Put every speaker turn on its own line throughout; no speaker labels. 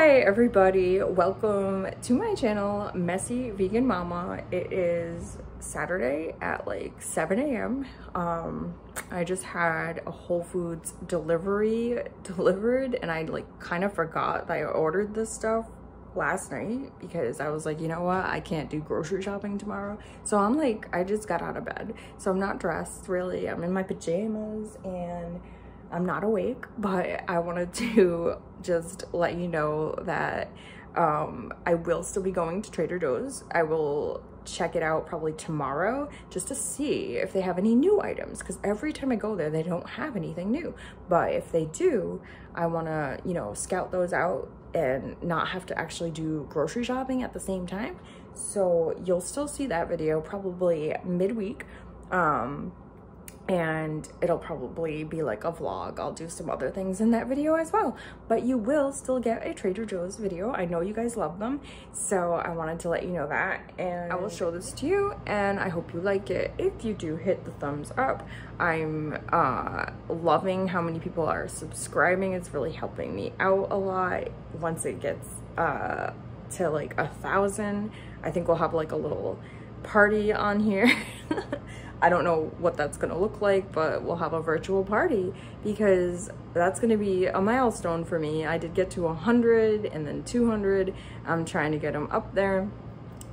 Hi everybody, welcome to my channel, Messy Vegan Mama. It is Saturday at like 7 a.m. Um, I just had a Whole Foods delivery delivered and I like kind of forgot that I ordered this stuff last night because I was like, you know what, I can't do grocery shopping tomorrow. So I'm like, I just got out of bed. So I'm not dressed really, I'm in my pajamas and I'm not awake, but I wanted to just let you know that um, I will still be going to Trader Joe's. I will check it out probably tomorrow just to see if they have any new items because every time I go there they don't have anything new. But if they do I want to you know scout those out and not have to actually do grocery shopping at the same time. So you'll still see that video probably midweek. Um and it'll probably be like a vlog. I'll do some other things in that video as well, but you will still get a Trader Joe's video. I know you guys love them, so I wanted to let you know that, and I will show this to you, and I hope you like it. If you do, hit the thumbs up. I'm uh, loving how many people are subscribing. It's really helping me out a lot. Once it gets uh, to like a thousand, I think we'll have like a little party on here. I don't know what that's gonna look like, but we'll have a virtual party because that's gonna be a milestone for me. I did get to 100 and then 200. I'm trying to get them up there.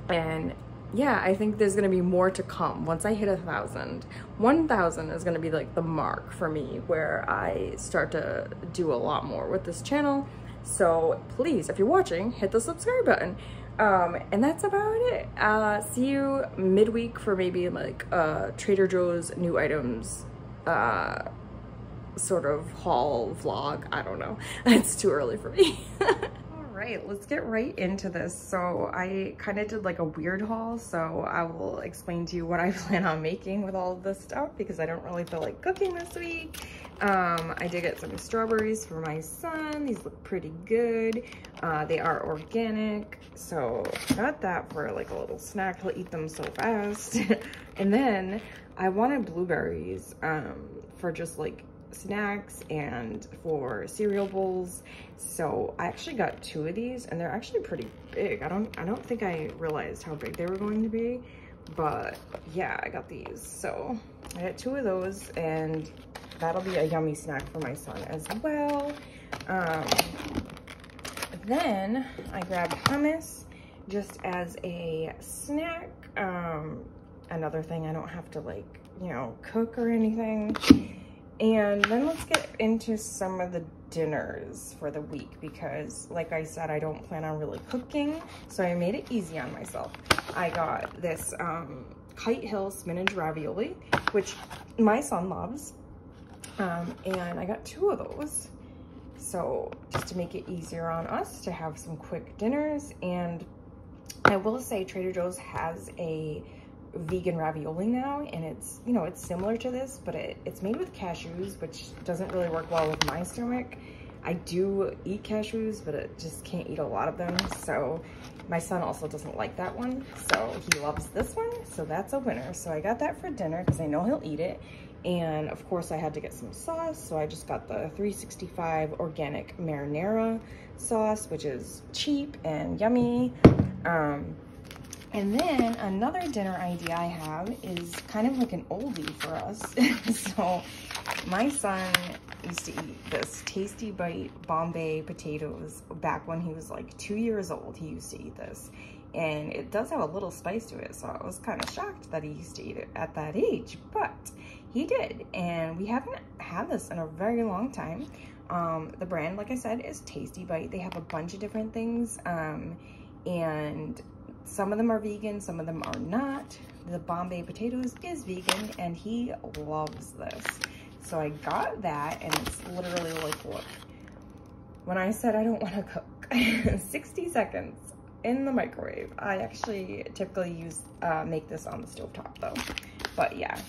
And yeah, I think there's gonna be more to come once I hit a thousand. 1,000 is gonna be like the mark for me where I start to do a lot more with this channel. So please, if you're watching, hit the subscribe button. Um, and that's about it. Uh, see you midweek for maybe like uh, Trader Joe's new items uh, sort of haul vlog. I don't know. It's too early for me. Right, let's get right into this. So I kind of did like a weird haul. So I will explain to you what I plan on making with all of this stuff because I don't really feel like cooking this week. Um, I did get some strawberries for my son. These look pretty good. Uh, they are organic. So got that for like a little snack. He'll eat them so fast. and then I wanted blueberries um, for just like snacks and for cereal bowls. So I actually got two of these and they're actually pretty big. I don't I don't think I realized how big they were going to be. But yeah, I got these. So I got two of those and that'll be a yummy snack for my son as well. Um, then I grabbed hummus just as a snack. Um, another thing I don't have to like, you know, cook or anything. And then let's get into some of the dinners for the week because like I said, I don't plan on really cooking. So I made it easy on myself. I got this um, Kite Hill spinach ravioli, which my son loves. Um, and I got two of those. So just to make it easier on us to have some quick dinners. And I will say Trader Joe's has a vegan ravioli now and it's you know it's similar to this but it, it's made with cashews which doesn't really work well with my stomach I do eat cashews but it just can't eat a lot of them so my son also doesn't like that one so he loves this one so that's a winner so I got that for dinner because I know he'll eat it and of course I had to get some sauce. So I just got the 365 organic marinara sauce, which is cheap and yummy. Um, and then another dinner idea I have is kind of like an oldie for us. so my son used to eat this Tasty Bite Bombay potatoes back when he was like two years old. He used to eat this and it does have a little spice to it. So I was kind of shocked that he used to eat it at that age, but he did. And we haven't had this in a very long time. Um, the brand, like I said, is Tasty Bite. They have a bunch of different things. Um, and some of them are vegan, some of them are not. The Bombay potatoes is vegan and he loves this. So I got that and it's literally like, look, when I said I don't want to cook, 60 seconds in the microwave. I actually typically use, uh, make this on the stove top though. But yeah,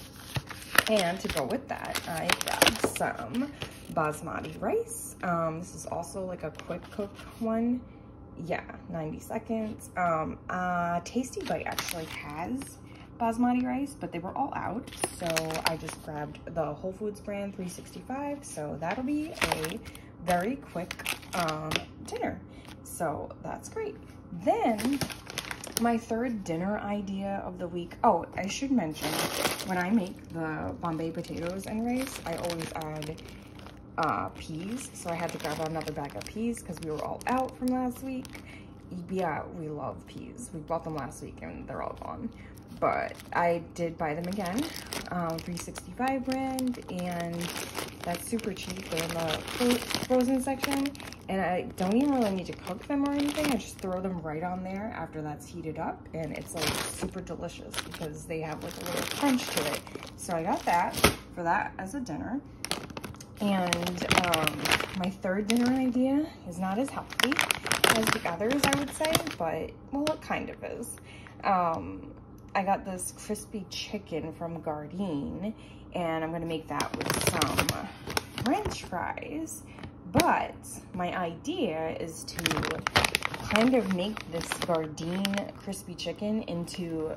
and to go with that, I grabbed some basmati rice. Um, this is also like a quick cook one. Yeah, 90 seconds. Um, uh, Tasty Bite actually has basmati rice, but they were all out. So I just grabbed the Whole Foods brand 365. So that'll be a very quick um, dinner. So that's great. Then my third dinner idea of the week. Oh, I should mention when I make the Bombay potatoes and rice, I always add uh, peas. So I had to grab another bag of peas because we were all out from last week. Yeah, we love peas. We bought them last week and they're all gone. But I did buy them again, um, 365 brand, and that's super cheap. They're in the frozen section, and I don't even really need to cook them or anything. I just throw them right on there after that's heated up, and it's like super delicious because they have like a little crunch to it. So I got that for that as a dinner. And um, my third dinner idea is not as healthy as the others, I would say, but, well, it kind of is. Um, I got this crispy chicken from Gardein, and I'm gonna make that with some french fries. But my idea is to kind of make this Gardein crispy chicken into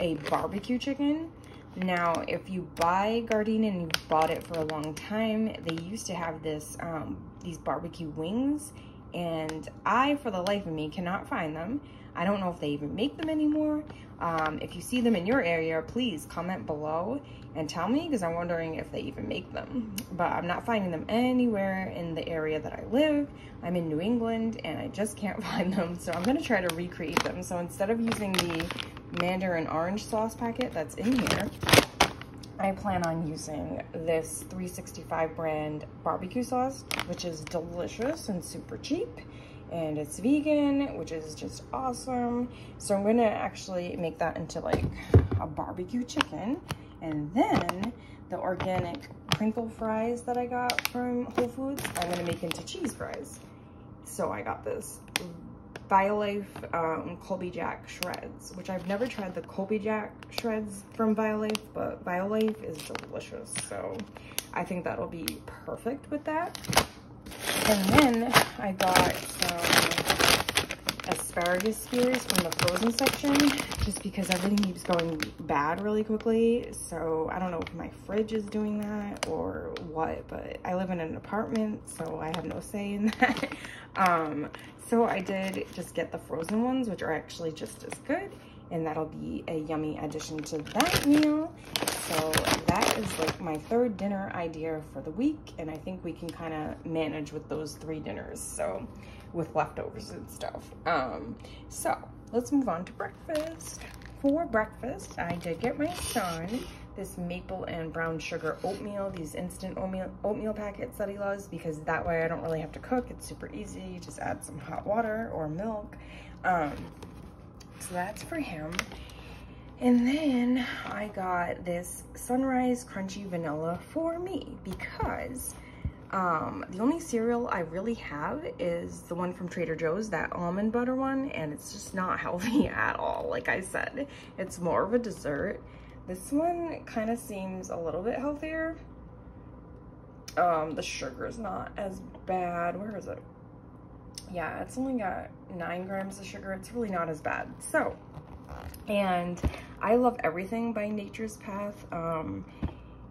a barbecue chicken now, if you buy Gardein and you've bought it for a long time, they used to have this, um, these barbecue wings, and I, for the life of me, cannot find them. I don't know if they even make them anymore. Um, if you see them in your area, please comment below and tell me because I'm wondering if they even make them. But I'm not finding them anywhere in the area that I live. I'm in New England and I just can't find them. So I'm going to try to recreate them. So instead of using the mandarin orange sauce packet that's in here, I plan on using this 365 brand barbecue sauce, which is delicious and super cheap. And it's vegan, which is just awesome. So I'm gonna actually make that into like a barbecue chicken. And then the organic crinkle fries that I got from Whole Foods, I'm gonna make into cheese fries. So I got this Violife um, Colby Jack shreds, which I've never tried the Colby Jack shreds from Violife, but Violife is delicious. So I think that'll be perfect with that. And then I got some asparagus spears from the frozen section just because everything keeps going bad really quickly. So I don't know if my fridge is doing that or what, but I live in an apartment, so I have no say in that. um, so I did just get the frozen ones, which are actually just as good. And that'll be a yummy addition to that meal. So that is like my third dinner idea for the week. And I think we can kind of manage with those three dinners. So with leftovers and stuff. Um, so let's move on to breakfast. For breakfast, I did get my son this maple and brown sugar oatmeal, these instant oatmeal, oatmeal packets that he loves because that way I don't really have to cook. It's super easy. You just add some hot water or milk. Um, so that's for him. And then I got this Sunrise Crunchy Vanilla for me because um, the only cereal I really have is the one from Trader Joe's, that almond butter one, and it's just not healthy at all. Like I said, it's more of a dessert. This one kind of seems a little bit healthier. Um, the sugar is not as bad. Where is it? Yeah, it's only got nine grams of sugar. It's really not as bad. So, and I love everything by Nature's Path. Um,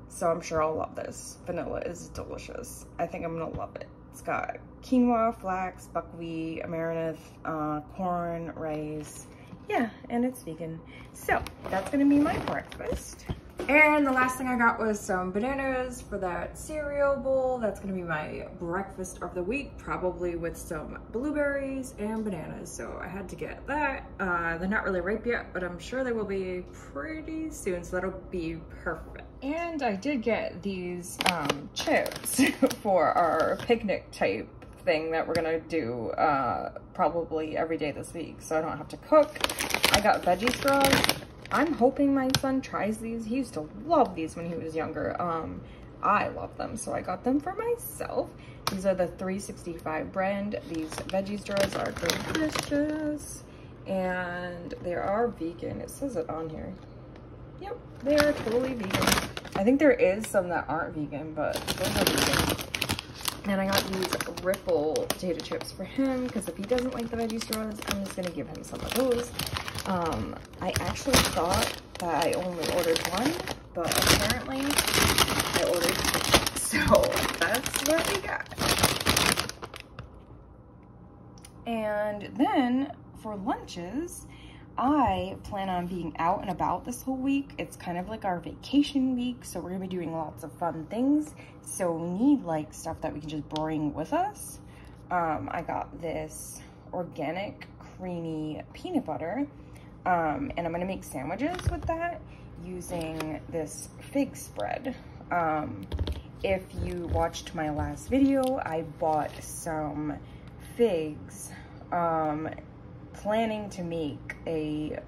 so I'm sure I'll love this. Vanilla is delicious. I think I'm gonna love it. It's got quinoa, flax, buckwheat, amaranth, uh, corn, rice, yeah, and it's vegan. So that's gonna be my breakfast. And the last thing I got was some bananas for that cereal bowl. That's gonna be my breakfast of the week, probably with some blueberries and bananas. So I had to get that. Uh, they're not really ripe yet, but I'm sure they will be pretty soon. So that'll be perfect. And I did get these um, chips for our picnic type thing that we're gonna do uh, probably every day this week so I don't have to cook. I got veggie straws. I'm hoping my son tries these. He used to love these when he was younger. Um, I love them, so I got them for myself. These are the 365 brand. These veggie straws are delicious and they are vegan. It says it on here. Yep, they are totally vegan. I think there is some that aren't vegan, but those are vegan. And I got these Ripple potato chips for him because if he doesn't like the veggie straws, I'm just going to give him some of those. Um, I actually thought that I only ordered one, but apparently I ordered two. So that's what we got. And then for lunches, I plan on being out and about this whole week. It's kind of like our vacation week, so we're gonna be doing lots of fun things. So we need like stuff that we can just bring with us. Um, I got this organic creamy peanut butter, um, and I'm gonna make sandwiches with that using this fig spread. Um, if you watched my last video, I bought some figs, um, planning to make a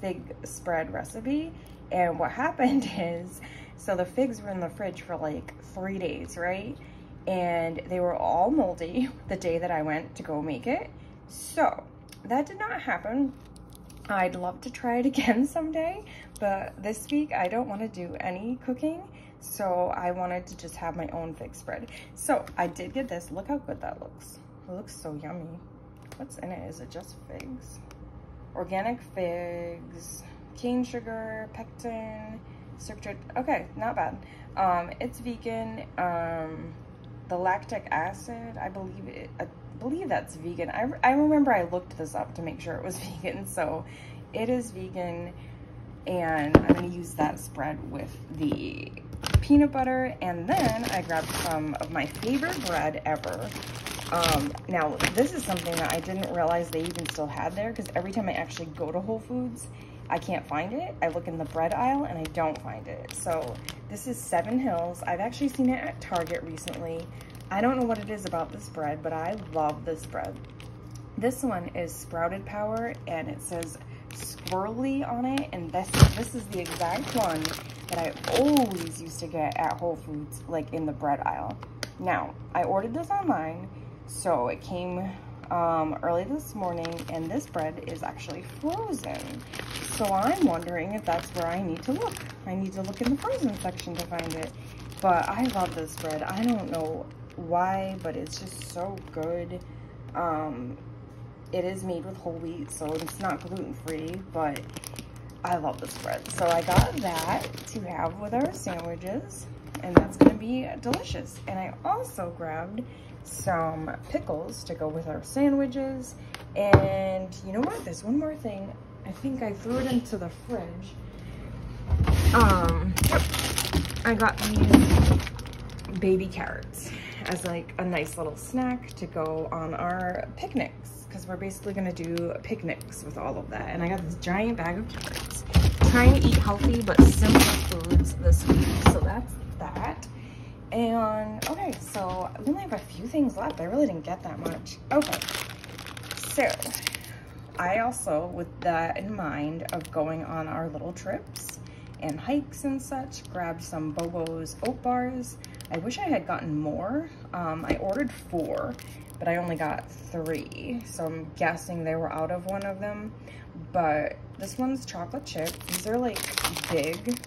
fig spread recipe. And what happened is, so the figs were in the fridge for like three days, right? And they were all moldy the day that I went to go make it. So that did not happen. I'd love to try it again someday, but this week I don't want to do any cooking. So I wanted to just have my own fig spread. So I did get this. Look how good that looks. It looks so yummy. What's in it? Is it just figs? Organic figs, cane sugar, pectin, citric. Okay, not bad. Um, it's vegan. Um, the lactic acid, I believe it, I believe that's vegan. I, I remember I looked this up to make sure it was vegan. So it is vegan and I'm gonna use that spread with the peanut butter. And then I grabbed some of my favorite bread ever. Um, now, this is something that I didn't realize they even still had there because every time I actually go to Whole Foods, I can't find it. I look in the bread aisle and I don't find it. So this is Silver Hills. I've actually seen it at Target recently. I don't know what it is about this bread, but I love this bread. This one is sprouted power and it says squirrely on it. And this, this is the exact one that I always used to get at Whole Foods, like in the bread aisle. Now, I ordered this online so it came um, early this morning and this bread is actually frozen. So I'm wondering if that's where I need to look. I need to look in the frozen section to find it. But I love this bread. I don't know why, but it's just so good. Um, it is made with whole wheat, so it's not gluten-free, but I love this bread. So I got that to have with our sandwiches, and that's gonna be delicious. And I also grabbed some pickles to go with our sandwiches. And you know what? There's one more thing. I think I threw it into the fridge. Um, I got these baby carrots as like a nice little snack to go on our picnics because we're basically gonna do picnics with all of that. And I got this giant bag of carrots. trying to eat healthy but simple foods this week, so that's that. And okay, so we only have a few things left. I really didn't get that much. Okay, so I also, with that in mind of going on our little trips and hikes and such, grabbed some Bobo's oat bars. I wish I had gotten more. Um, I ordered four, but I only got three. So I'm guessing they were out of one of them. But this one's chocolate chip. These are like big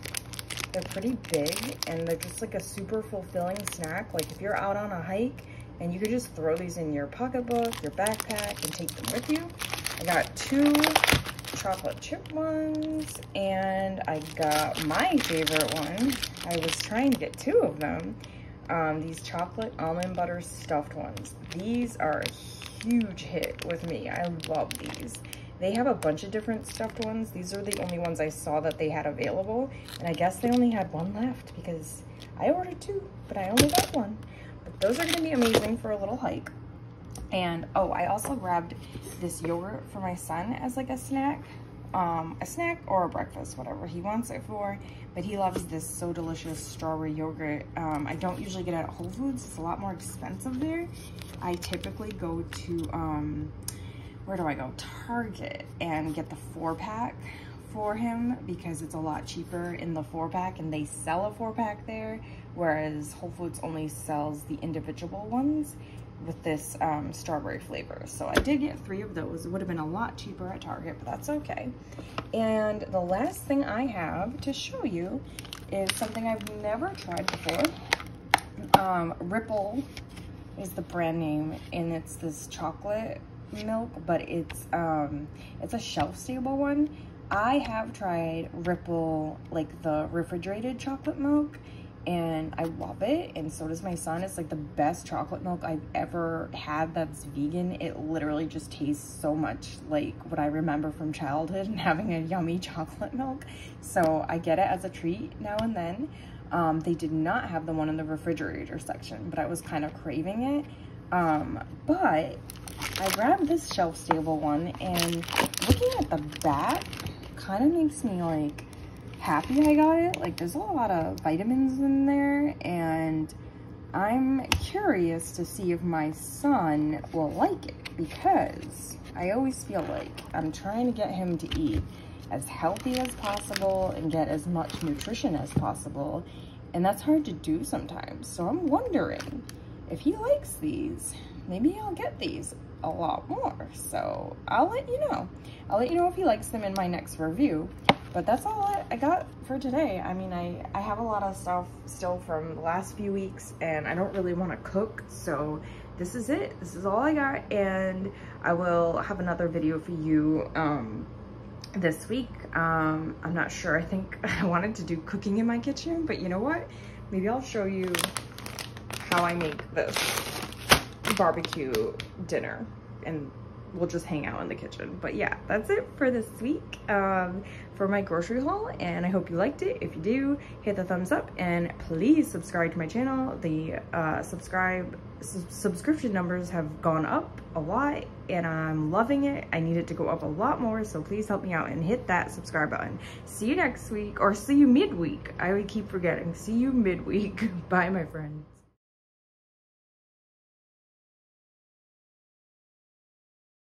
they're pretty big and they're just like a super fulfilling snack. Like if you're out on a hike and you could just throw these in your pocketbook, your backpack, and take them with you. I got two chocolate chip ones and I got my favorite one. I was trying to get two of them. Um, these chocolate almond butter stuffed ones. These are a huge hit with me. I love these. They have a bunch of different stuffed ones. These are the only ones I saw that they had available. And I guess they only had one left because I ordered two, but I only got one. But those are gonna be amazing for a little hike. And oh, I also grabbed this yogurt for my son as like a snack. Um, a snack or a breakfast, whatever he wants it for. But he loves this so delicious strawberry yogurt. Um, I don't usually get it at Whole Foods. It's a lot more expensive there. I typically go to um, where do I go? Target and get the four pack for him because it's a lot cheaper in the four pack and they sell a four pack there, whereas Whole Foods only sells the individual ones with this um, strawberry flavor. So I did get three of those. It would have been a lot cheaper at Target, but that's okay. And the last thing I have to show you is something I've never tried before. Um, Ripple is the brand name and it's this chocolate milk, but it's um it's a shelf stable one. I have tried Ripple, like the refrigerated chocolate milk, and I love it and so does my son. It's like the best chocolate milk I've ever had that's vegan. It literally just tastes so much like what I remember from childhood and having a yummy chocolate milk. So I get it as a treat now and then. Um, they did not have the one in the refrigerator section, but I was kind of craving it. Um, but I grabbed this shelf stable one and looking at the back kind of makes me like happy I got it. Like there's a lot of vitamins in there and I'm curious to see if my son will like it because I always feel like I'm trying to get him to eat as healthy as possible and get as much nutrition as possible. And that's hard to do sometimes. So I'm wondering if he likes these, maybe I'll get these a lot more. So I'll let you know. I'll let you know if he likes them in my next review. But that's all I got for today. I mean, I, I have a lot of stuff still from the last few weeks and I don't really want to cook. So this is it. This is all I got. And I will have another video for you um, this week. Um, I'm not sure. I think I wanted to do cooking in my kitchen, but you know what? Maybe I'll show you how I make this barbecue dinner and we'll just hang out in the kitchen. But yeah, that's it for this week um, for my grocery haul. And I hope you liked it. If you do, hit the thumbs up and please subscribe to my channel. The uh, subscribe subscription numbers have gone up a lot and I'm loving it. I need it to go up a lot more. So please help me out and hit that subscribe button. See you next week or see you midweek. I would keep forgetting. See you midweek. Bye, my friend.